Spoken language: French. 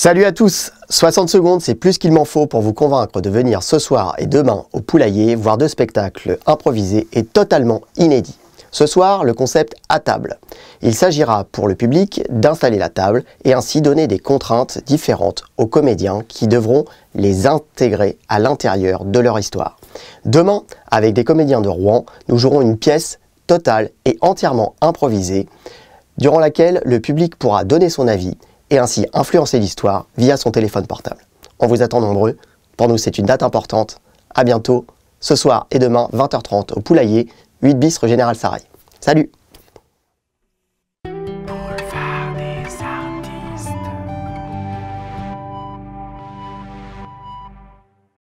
Salut à tous 60 secondes, c'est plus qu'il m'en faut pour vous convaincre de venir ce soir et demain au Poulailler voir deux spectacles improvisés et totalement inédits. Ce soir, le concept à table. Il s'agira pour le public d'installer la table et ainsi donner des contraintes différentes aux comédiens qui devront les intégrer à l'intérieur de leur histoire. Demain, avec des comédiens de Rouen, nous jouerons une pièce totale et entièrement improvisée durant laquelle le public pourra donner son avis et ainsi influencer l'histoire via son téléphone portable. On vous attend nombreux. Pour nous, c'est une date importante. À bientôt, ce soir et demain, 20h30 au Poulailler, 8 bis rue Général Sarai. Salut